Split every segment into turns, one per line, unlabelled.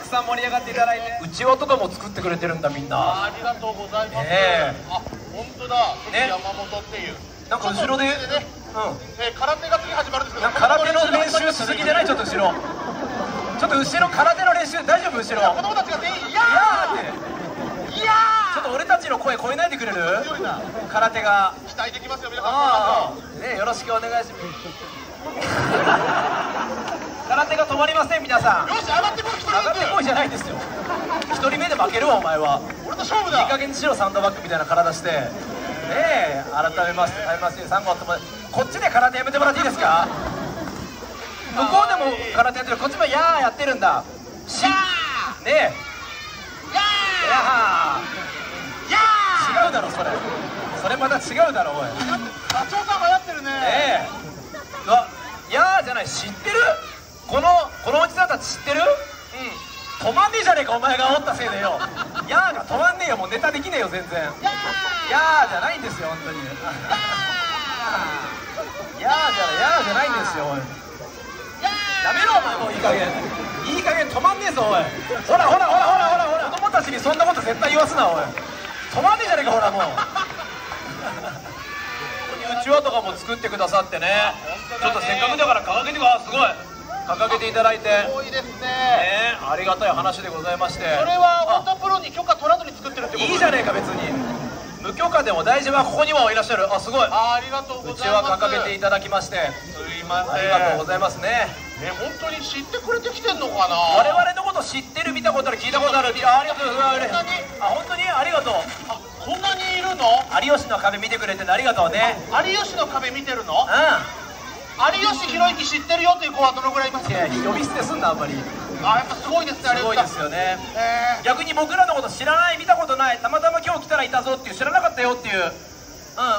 くさん
盛り上がって
いただいてうちわとかも作ってくれてるんだみんな。
ありがとうございます、
ねえ。
あ本当だ。
ね。
山本っていう。
なんか後ろで
ね
うん。
えー空手が次始まるんですけど
空手の練習しすぎてない？ちょっと後ろ。ちょっと後ろ空手の練習大丈夫？後ろ。
子供たちが全員「いや
いやーって。
ーいや
ちょっと俺たちの声超えないでくれる？
ー!」強いな。
空手が。
期待できますよ皆さん。
ああねよろしくお願いします空手が止まりません皆さん。
よし上がってこい一人
上がってこい
ず
じゃないですよ。一人目で負けるわお前は。
つ俺と勝負
いい加
だ
減にしろサンドバッグみたいな体して。ねえ改めましてタイムマシーン3号ともこっちで空手やめてもらっていいですか？向こうでも空手やってるこっちもやーやってるんだ。しねえ。
や
や
ー。
違うだろそれ。それまた違うだろおい。
ー課長さん流行ってるね。
ねえ。あやーじゃない知ってる？このこのおじさんたち知ってる？うん。止まんねえじゃねえかお前が煽ったせいでよ。やーが止まんねえよもうネタできねえよ全然。
やー。
じゃないんですよ本当に。やー。じゃやーじゃないんですよ おい。やめろお前もういい加減。いい加減止まんねえぞおい。ほらほらほらほらほらほら。子供たちにそんなこと絶対言わすなおい。止まんねえじゃねえかほらもう。うちわとかも作ってくださってね。ちょっとせっかくだから掲げてあすごい掲げていただいて。ね
多いですね。
ありがたい話でございまして。
それは太田プロに許可取らずに作ってるってこと
いいじゃねえか別に。無許可でも大事はここにもいらっしゃる。あすごい。
あありがとうございます。
掲げていただきまして。
すいません。
ありがとうございますね。
ね本当に知ってくれてきてんのかな？
我々のこと知ってる見たことある聞いたことある。あありがとうございます。あ本当に？ありがとう。
あこんなにいるの？
有吉の壁見てくれてありがとうね。
有吉の壁見てるの？
う
有吉弘行知ってるよっていう子はどのぐらいいます？
んいや呼び捨てすんなあんまり。
あやっぱすごいですね
すごいですよね。
え
逆に僕らのこと知らない見たことない。たまたま今日来たらいたぞっていう知らなかったよっていう。うん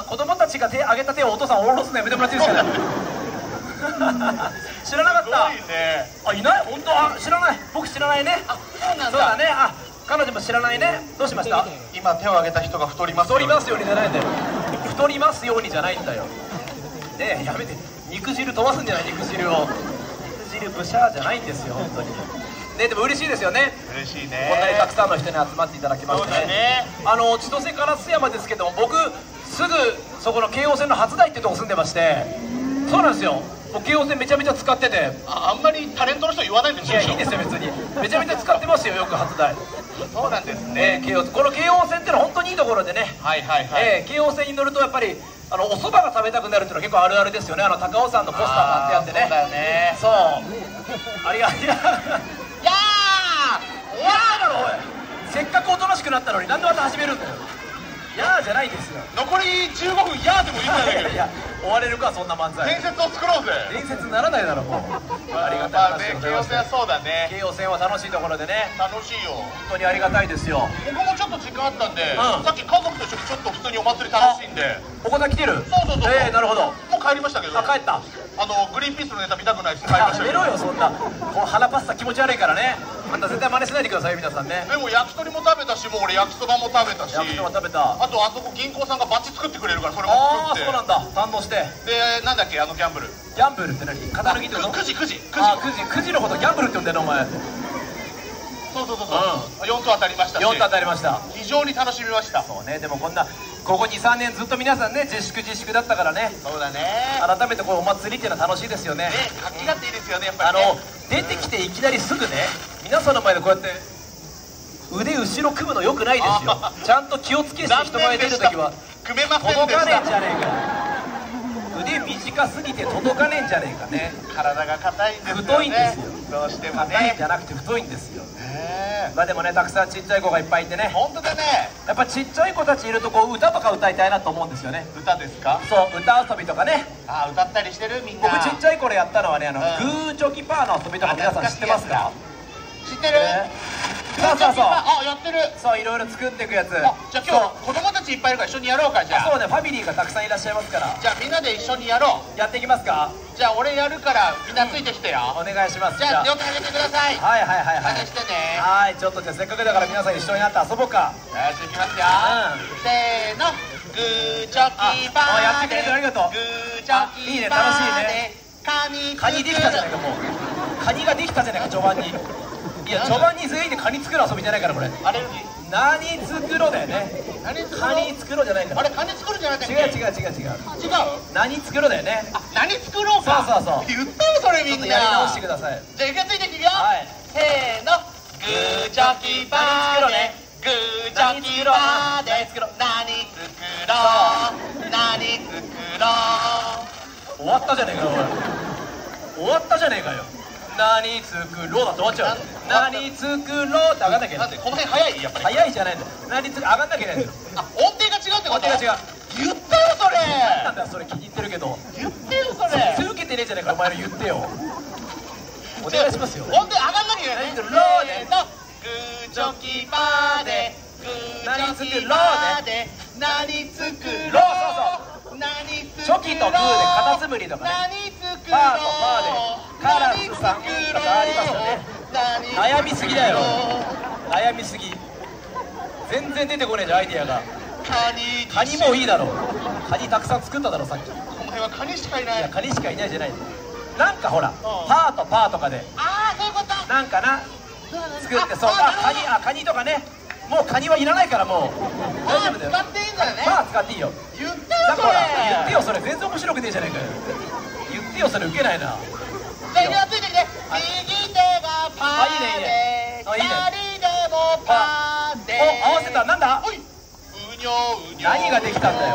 子供たちが手挙げた手をお父さん下ろすのやめてもらっていいですか 知らなかった。
ごいね。
あいない？本当？あ知らない。僕知らないね。
あそうなん
そうだ
だ
ね。あ彼女も知らないね。どうしました？
今手を挙げた人が太ります
太りますようにじゃないんだよ。太りますようにじゃないんだよ。ねえやめて肉汁飛ばすんじゃない肉汁を。肉汁ブシャーじゃないんですよ本当に。ねでも嬉しいですよね。
嬉しい
こんなにたく
ね
さんの人に集まっていただきまして
そうだね。
あの千歳烏山ですけども僕すぐそこの京王線の初台ってとこ住んでまして。そうなんですよ。僕京王線めちゃめちゃ使ってて。
ああんまりタレントの人言わないで
いやいいんですよ別に。めちゃめちゃ使ってますよよく初台。
そうなんです
ね。
ね
京王この京王線ってのは本当にいいところでね。
はいはいはい、
えー京王線に乗るとやっぱりあのお蕎麦が食べたくなるっていうのは結構あるあるですよね。あの高尾山のポスター貼ってあってね。
そうだよね。
そう。ありがとういや
や
いやーだろおい。せっかくおとなしくなったのになんでまた始めるんだよ。いやーじゃないですよ。
ー残り15分やーでもいいんじゃない
や終われるかそんな漫才。
伝説を作ろうぜ。
伝説にならないだろもう。ありがたい
まあ
話で
ね。京王線はそうだね。
京王線は楽しいところでね。
楽しいよ。
本当にありがたいですよ。
僕もちょっと時間あったんで、
うん。
さっき家族と一緒にちょっと普通にお祭り楽しんで。
お子さん来てる？
そうそうそう。
えー、なるほど。
もう帰りましたけど。
あ帰った
あのグリーンピースのネタ見たくないし帰りま
や
したけど
めろよそんな。こう腹パスタ気持ち悪いからね。あんた絶対真似しないでくださいよ皆さんね。
でも焼き鳥も食べたしもう俺焼きそばも食べたし。
焼きそば食べた。
あとあそこ銀行さんがバッチ作ってくれるからそれも
ああ
作って。
そうなんだ。堪能して。
でなんだっけあのギャンブル。
ギャンブルって何？肩抜きってこと
？9時9時9時
あ9時9時のことギャンブルって呼んでるのお前
そうそうそうそう、4等当たりましたし。
4と当たりました。
非常に楽しみました。
そうね。でもこんなここ23年ずっと皆さんね自粛自粛だったからね。
そうだね。
改めてこうお祭りっていうのは楽しいですよね。
ね活気があっていいですよねやっぱ
あ
りね。
の出てきていきなりすぐね皆さんの前でこうやって腕後ろ組むのよくないですよ。
あ
ちゃんと気をつけして人前出る時は。
組めませんで
届かねえんじゃねえか。腕短すぎて届かねえんじゃねえかね。
体が硬いんですよね。
太いんですよ。
どうしても
硬いん
ね
じゃなくて太いんですよ
ね
まあでもねたくさんちっちゃい子がいっぱいいてね。
本当だね。
やっぱちっちゃい子たちいるとこう歌とか歌いたいなと思うんですよね。
歌ですか？
そう歌遊びとかね。
あ歌ったりしてるみんな。
僕ちっちゃい頃やったのはねあの、
うん。
グーチョキパーの遊びとか皆さん知ってますか？
知ってる？
ね。そうそうそう。
あやってる。
そういろいろ作っていくやつ。
あじゃあ今日子供たちいっぱいいるから一緒にやろうかじゃあ。
そうねファミリーがたくさんいらっしゃいますから。
じゃあみんなで一緒にやろう。
やっていきますか？
じゃあ俺やるからみんなついてきてよ、
お願いします。
じゃあ両手上げてください。
はいはいはいはい。
してね。
はいちょっとじゃあせっかくだから皆さん一緒になって遊ぼうか。
よしいきますよ、
うん。
せーの。グーチョキパー
やってくれてありがとう
グーチョキ
いいね楽しいね。
カニ
カニできたじゃないかもう。カニができたじゃないか序盤に。いや序盤に全員でカニ作る遊びじゃないからこれ。
アレルギー
何作ろうだよね。
何作ろう？
カニ作ろうじゃないんだ
あれカニ作るじゃなか。ったっけ
違う違う違う違う。
違う？
何作ろうだよね。
あ何作ろうか。
そうそうそう。
言ったよそれみんな。
やり直してください。
じゃあ一回ついていくよ、
はい。
せーの。グーチョキパーで。グーチョキパーで。
何作ろう？
何作ろう？何作ろう？
終わったじゃねえかよ終わったじゃねえかよ何作ろうだって終わっちゃう。何作ろうって上がんなきゃな
でこの辺早いやっぱり。
早いじゃないんだよ何作上がんなきゃいけないんだよ
あ音程が違うってこと？
音程が違う。
言ってよそれ。
なんだよそれ気に入ってるけど。
言ってよそれ。
続けてねえじゃねえかお前の言ってよ。お願いしますよ。
音程上がんなきゃいけない？
何作ろうね
せーのグーチョキパーでグーチョキパーで何作ろう何作ろう？
チョキとグーでカタツムリとかね。
何作ろう？
パーとパーでカラスさんとかありますよね。
何
悩みすぎだよ。悩みすぎ。全然出てこねえじゃんアイディアが。
カニ
カニもいいだろカニたくさん作っただろさっき。い
この辺はカニしかいない。
やカニしかいないじゃない。なんかほらパーとパーとかで。
ああそういうこと。
なんかな作ってそうあカニあカニとかね。もうカニはいらないからもう。大丈夫だよ。
使っていいんだよね。
パー使っていいよ。
言っ
だから言ってよそれ全然面白くねえじゃないかよ。言ってよそれウケないな。
じゃあいきなりついてきて。右手がパーで
あいいねあいいね。
左でもパーで。
お合わせた。なんだ？
おい。うにょうにょ
何ができたんだよ。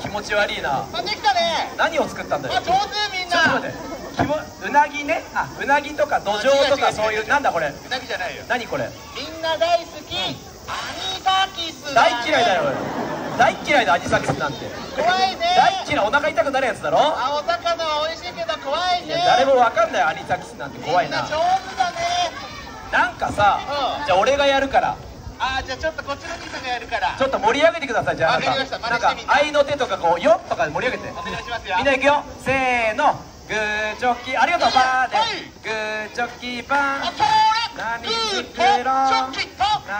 気持ち悪いな。
あできたね。
何を作ったんだよ。
あ上手みんな。
うなぎね？あうなぎとか土壌とかそういうなんだこれ？
うなぎじゃないよ。
何これ？
みんな大好き。アニサキス
大嫌いだよ俺大嫌いだアニサキスなんて。
怖いね。
大嫌いお腹痛くなるやつだろ？
あお魚は美味しいけど怖いね。
誰もわかんないアニサキスなんて怖いな。
みんな上手だね。
なんかさ
うん。
じゃあ俺がやるから。
あじゃあちょっとこっちの兄さんがやるから。
ちょっと盛り上げてくださいじゃああな
わかりました。
たなんか愛の手とかこうよっとかで盛り上げて。
お願いしますよ。
みんな行くよ。せーの。グーチョキ。ありがとうパーで。
はい。
グーチョキパー何
グー
作ろう右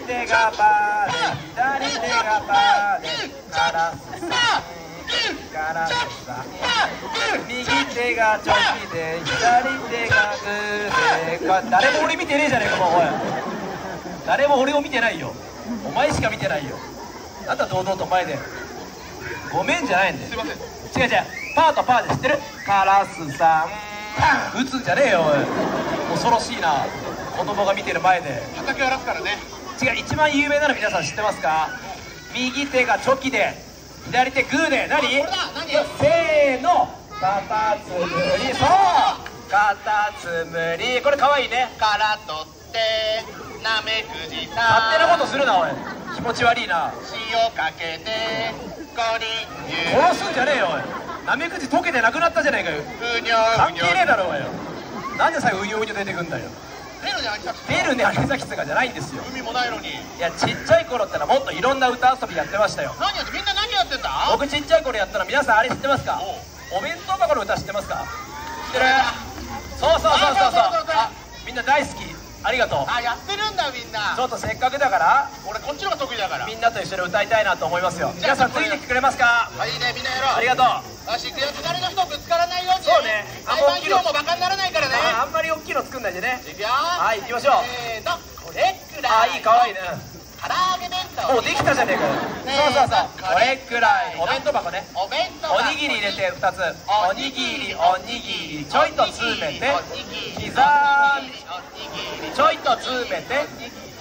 手がパーで左手がパー。でカラス
パーグー。
カラスさ右手がチョキで左手がグー。でか誰も俺見てねえじゃねえかもうおい。誰も俺を見てないよ。お前しか見てないよ。なんだ堂々と前でごめんじゃないんだよ。
すいません。
違う違うパーとパーで知ってる？カラスさん。打つんじゃねえよおい。恐ろしいな子供が見てる前で
畑荒らすからね。
違う一番有名なの皆さん知ってますか？右手がチョキで左手グーで何？せーのカタツムリ。そうカタツムリ。これかわいいね。
から取ってなめくじさ
勝手なことするなおい。気持ち悪いな。
塩かけてこにゅ
殺すんじゃねえよおい。なめくじ溶けてなくなったじゃねえかよ。関係ねえだろおい。なんで最後うにょうにょ出てくんだよ
出るねアニサキス
出るねアニサキスがじゃないんですよ。
海もないのに。
いやちっちゃい頃ってのはもっといろんな歌遊びやってましたよ。
何やってみんな何やってんだ？
僕ちっちゃい頃やったの皆さんあれ知ってますか？
お
お弁当箱の歌知ってますか？知ってる？
あ
そうそうそうそうそう。みんな大好きありがとう。
あやってるんだみんな。
ちょっとせっかくだから。
俺こっちの方が得意だから。
みんなと一緒に歌いたいなと思いますよ。皆さんついてきてくれますか？
あいいねみんなやろう。
ありがとう。
よし行くよ隣の人ぶつからないように。
そうね。あ
裁判費用もバカにならないからね。
ああんまり大きいの作んないでね。
いくよ。
はい行きましょう。
せーのこれくらい。
あいいかわいいね。
唐揚げ弁当。
おできたじゃねえかよ。そうそうそう。これ。くらい。お弁当箱ね。
お弁当
おにぎり入れて2つ。おにぎりおにぎり。ちょいと詰めて。
おにぎり
刻みちょいと詰めて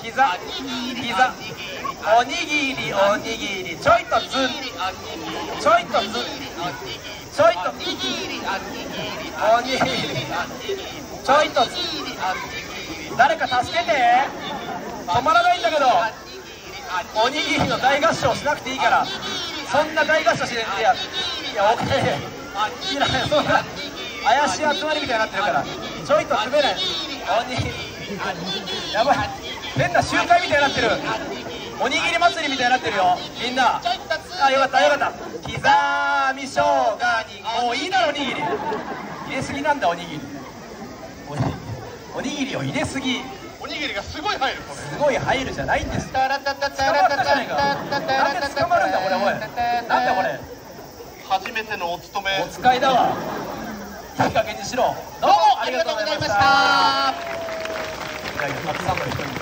刻刻おにぎりおにぎりちょいとつちょいとつちょいとおにぎりちょいとつ誰か助けて止まらないんだけどおにぎりの大合唱しなくていいからそんな大合唱しないやいやおかげいらそんな怪しい集まりみたいになってるからちょいと詰めない。おにぎり。やばい。変な集会みたいになってる。おにぎり祭りみたいになってるよ。みんな。あよかったよかった。刻み生姜にもういいだろおにぎり。入れすぎなんだおにぎり。おにおにぎりを入れすぎ。
おにぎりがすごい入るこれ。
すごい入るじゃないんです捕まったじゃないかなんで捕まるんだこれおいなんだこれ
初めてののお勤め
お使いだわいい加減にしろ
どうもありがとうございました
いや